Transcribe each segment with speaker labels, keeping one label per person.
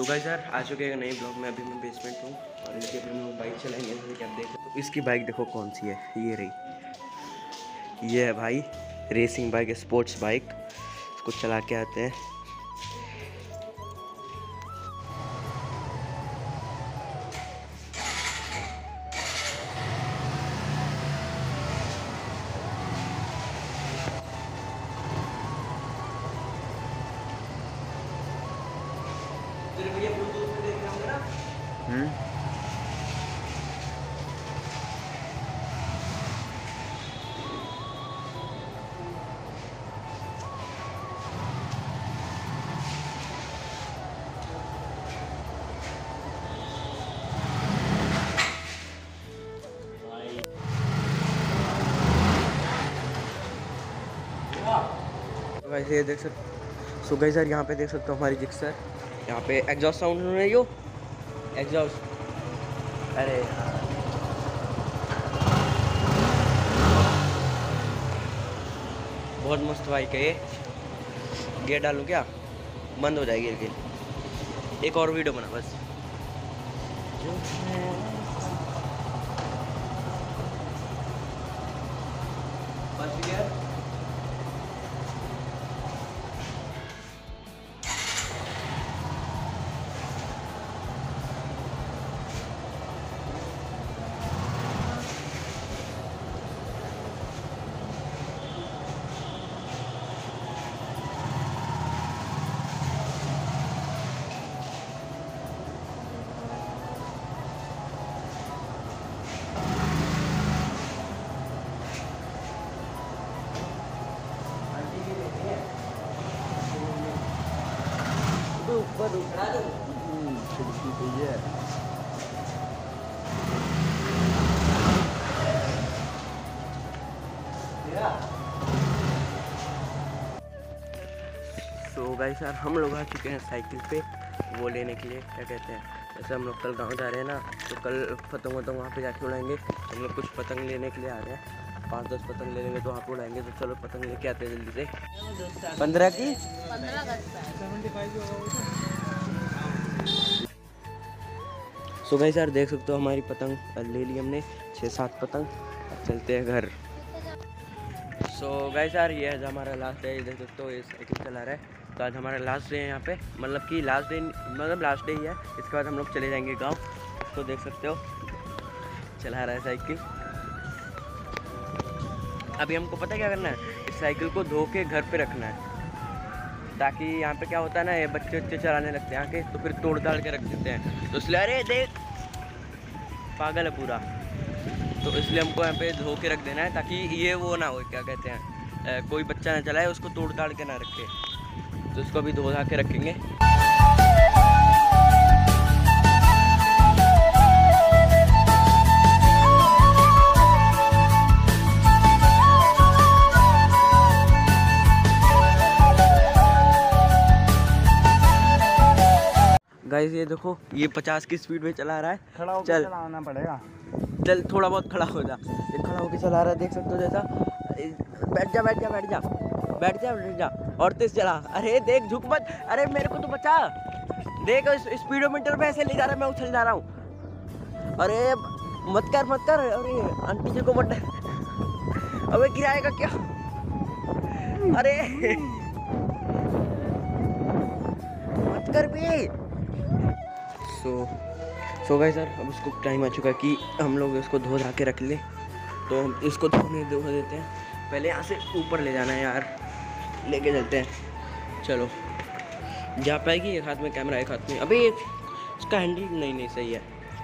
Speaker 1: So guys यार, आ चुके हैं नए ब्लॉग में। अभी मैं बेसमेंट हूँ और इसके अभी हम लोग बाइक चलाएँगे। जैसे कि आप देख हो? इसकी बाइक देखो कौन सी है। ये रही। ये है भाई रेसिंग बाइक स्पोर्ट्स बाइक इसको चला के आते हैं। वैसे ये देख सकते सो गई सर यहाँ पे देख सकते हो हमारी जिक्सर यहाँ पे एग्जॉस्ट साउंड सुन रही हो? एग्जॉस्ट अरे बहुत मस्त बाइक है ये। गियर डालूँ क्या? बंद हो जाएगी लेकिन। एक और वीडियो बना बस। बस गियर ऊपर उठा दो।
Speaker 2: खिड़की पे ये है।
Speaker 1: सो गाइस यार हम लोग आ चुके हैं साइकिल पे वो लेने के लिए क्या कहते हैं? जैसे हम लोग कल गाँव जा रहे हैं ना तो कल पतंग वतंग वहाँ पे जाके उड़ाएँगे। हम लोग कुछ पतंग लेने के लिए आ रहे हैं। पाँच दस पतंग ले लेंगे तो वहाँ पे उड़ाएँगे तो चलो पतंग लेके आते हैं जल्दी से। पंद्रह की? सो गाइस यार, देख सकते हो हमारी पतंग ले ली हमने छः सात पतंग। चलते हैं घर। सो गाइस यार, ये है हमारा लास्ट डे देख सकते हो, ये साइकिल चला रहा है। तो आज हमारा लास्ट डे है यहाँ पे। मतलब कि लास्ट डे मतलब लास्ट डे ही है। इसके बाद हम लोग चले जाएँगे गाँव। तो देख सकते हो, चला रहा है साइकिल अभी हमको पता है क्या करना है? इस साइकिल को धो के घर पे रखना है। ताकि यहाँ पे क्या होता है ना, ये बच्चे बच्चे चलाने लगते हैं। आके तो फिर तोड़ ताड़ के रख देते हैं। तो इसलिए, अरे देख, पागल है पूरा। तो इसलिए हमको यहाँ पे धो के रख देना है, ताकि ये वो ना हो, क्या कहते हैं कोई बच्चा ना चलाए, उसको तोड़ ताड़ के ना रखे। तो उसको अभी धो धा के रखेंगे। गाइस ये देखो ये पचास की स्पीड में चला रहा है।
Speaker 2: खड़ा होकर
Speaker 1: चल।
Speaker 2: चलाना पड़ेगा।
Speaker 1: चल थोड़ा बहुत खड़ा हो जा। ये खड़ा होकर चला रहा है देख सकते हो जैसा। बैठ जा बैठ जा बैठ जा। बैठ जा बैठ जा। और तेज चला। अरे देख झुक मत। अरे मेरे को तो बचा। देख स्पीडोमीटर पे ऐसे ले जा रहा है मैं उछल जा रहा हूँ। अरे मत कर मत कर। अरे आंटी जी को मत अबे गिराएगा क्या? अरे। मत कर भी। सो सो गए सर अब उसको टाइम आ चुका है कि हम लोग इसको धो धा के रख ले। तो हम इसको धोने धो देते हैं। पहले यहाँ से ऊपर ले जाना है यार। लेके चलते हैं। चलो। जा पाएगी एक हाथ में कैमरा एक हाथ में। अभी इसका हैंडल नहीं नहीं सही है।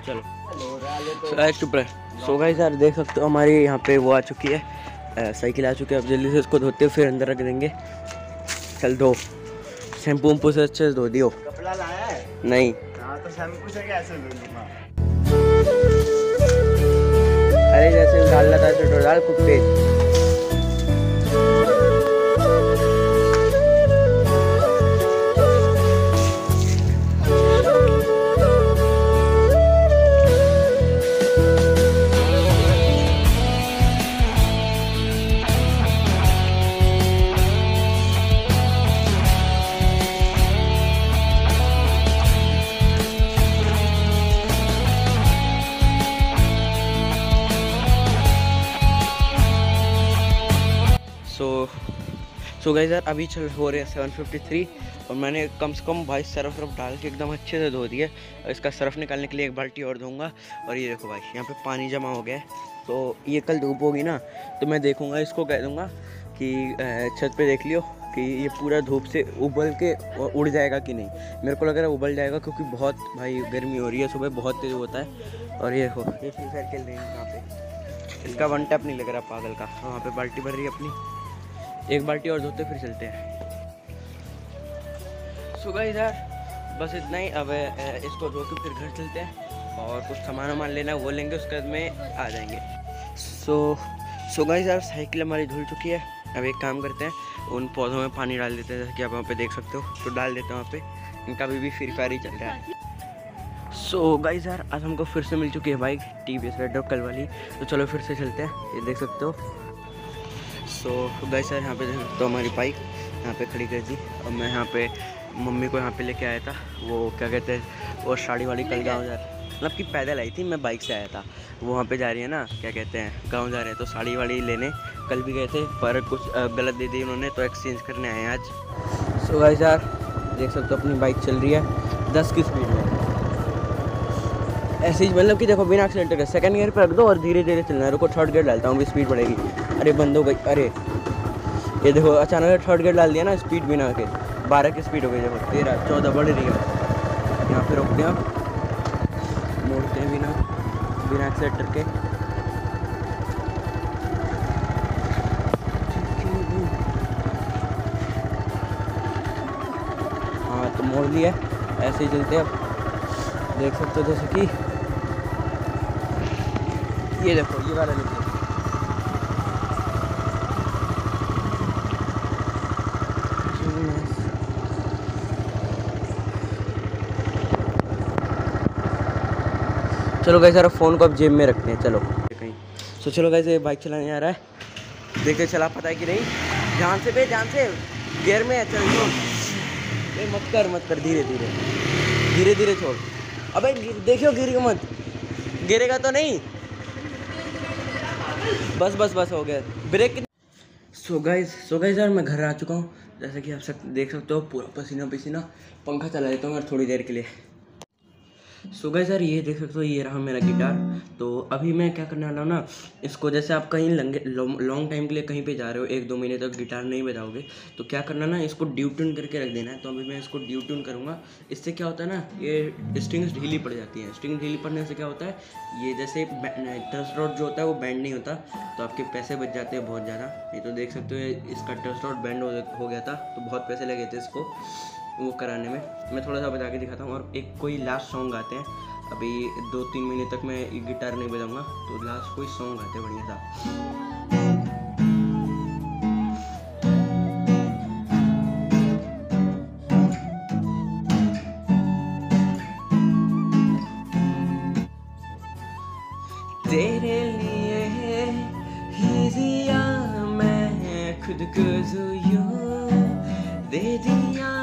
Speaker 1: चलो। चुप रहे। सो गए सर देख सकते हो हमारी यहाँ पे वो आ चुकी है। साइकिल आ चुकी है। अब जल्दी से इसको धोते हो फिर अंदर रख देंगे। चल धो। शैम्पू वम्पू से अच्छे से धो दियो।
Speaker 2: कपड़ा लाया है?
Speaker 1: नहीं।
Speaker 2: हाँ तो शैम्पू कुछ ऐसे लूँगा
Speaker 1: अरे जैसे डाल लगा तो डाल कुत्ते सो गई यार, अभी चल हो रहे हैं सेवन फिफ्टी थ्री और मैंने कम से कम भाई सरफ सरफ डाल के एकदम अच्छे से धो दिया और इसका सरफ निकालने के लिए एक बाल्टी और दूँगा और ये देखो भाई, यहाँ पे पानी जमा हो गया है। तो ये कल धूप होगी ना तो मैं देखूँगा, इसको कह दूँगा कि छत पे देख लियो कि ये पूरा धूप से उबल के उड़ जाएगा कि नहीं। मेरे को लग रहा है उबल जाएगा क्योंकि बहुत भाई गर्मी हो रही है, सुबह बहुत तेज़ होता है। और ये हो ये फ्री फायर खेल रहे हैं यहाँ पे। इसका वन टैप नहीं लग रहा पागल का। वहाँ पे बाल्टी भर रही है अपनी। एक बाल्टी और धोते फिर चलते हैं। सुबह इधर बस इतना ही। अब इसको धो के फिर घर चलते हैं और कुछ सामान वामान लेना वो लेंगे उसके बाद में आ जाएँगे। सो सो गाइस यार साइकिल हमारी धुल चुकी है। अब एक काम करते हैं उन पौधों में पानी डाल देते हैं जैसे कि आप वहाँ पे देख सकते हो तो डाल देते हैं वहाँ पे। इनका अभी भी फ्री फायर ही चल रहा है। सो so, गाइस यार आज हमको फिर से मिल चुकी है bike T V S red कल वाली। तो चलो फिर से चलते हैं ये देख सकते हो। सो so, सर यहाँ पे तो हमारी बाइक यहाँ पे खड़ी कर दी। और मैं यहाँ पे मम्मी को यहाँ पे लेके आया था। वो क्या कहते हैं वो साड़ी वाली कल गाँव जा मतलब कि पैदल आई थी मैं बाइक से आया था। वो वहाँ पे जा रही है ना क्या कहते हैं गाँव जा रहे हैं। तो साड़ी वाड़ी लेने कल भी गए थे पर कुछ गलत दे दी उन्होंने तो एक्सचेंज करने आए आज। सो भाई यार देख सकते हो अपनी बाइक चल रही है। दस की स्पीड में। ऐसे ही मतलब कि देखो, बिना एक्सीडेंट के सेकंड गियर पर रख दो और धीरे धीरे चलना है। रुको थर्ड गियर डालता हूँ भी स्पीड बढ़ेगी। अरे बंदो भाई, अरे। ये देखो, अचानक थर्ड गियर डाल दिया ना स्पीड बिना के। बारह की स्पीड हो गई, देखो, तेरह, चौदह बढ़ रही है। यहाँ पे रोक दिया मोड़ते हैं बिना बिना एक्सीटर के। हाँ तो मोड़ लिया। ऐसे ही चलते हैं अब। देख सकते हो जैसे कि ये देखो ये वाला लिखिए चलो गए सर फ़ोन को अब जेब में रखते हैं चलो। कहीं। तो चलो गए ये बाइक चलाने आ रहा है। देखते चला पता है कि नहीं। जान से बे जान से। गेयर में है चल छोड़ मत कर मत कर धीरे धीरे। धीरे धीरे छोड़। अबे देखियो गिर मत। गिरेगा तो नहीं। बस बस बस, हो गया। Break so guys so guys यार मैं घर आ चुका हूँ। जैसे कि आप सब देख सकते हो, पूरा पसीना पसीना पंखा चला देता हूँ यार थोड़ी देर के लिए। सो गए सर ये देख सकते हो, ये रहा मेरा गिटार तो अभी मैं क्या करने वाला हूँ ना, इसको जैसे आप कहीं लंगे लॉन्ग टाइम के लिए कहीं पे जा रहे हो, एक दो महीने तक गिटार नहीं बजाओगे तो क्या करना ना, इसको ड्यू ट्यून करके रख देना है. तो अभी मैं इसको ड्यू ट्यून करूँगा. इससे क्या होता है ना, ये स्ट्रिंग्स ढीली पड़ जाती हैं. स्ट्रिंग ढीली पड़ने से क्या होता है, ये जैसे टच रॉड जो होता है वो बैंड नहीं होता तो आपके पैसे बच जाते हैं बहुत ज़्यादा. ये तो देख सकते हो इसका टच रॉड बैंड हो गया था तो बहुत पैसे लगे थे इसको. वो कराने में। मैं थोड़ा सा बजा के दिखाता हूँ और एक कोई लास्ट सॉन्ग गाते हैं। अभी दो तीन महीने तक मैं गिटार नहीं बजाऊँगा तो लास्ट कोई सॉन्ग गाते बढ़िया सा। तेरे लिए ही जिया मैं खुद को दे दिया।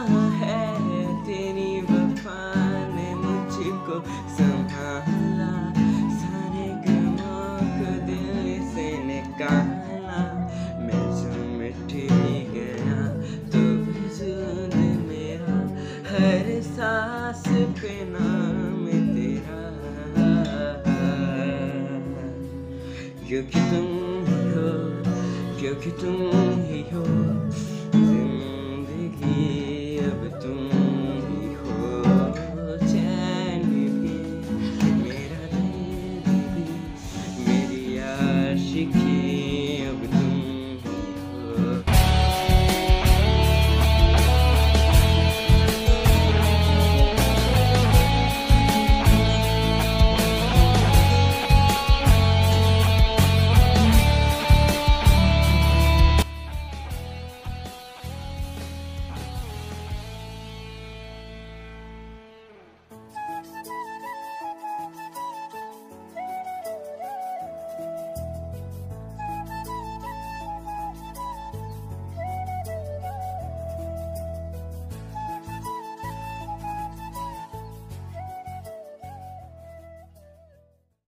Speaker 1: Yokitun hiyo zindagi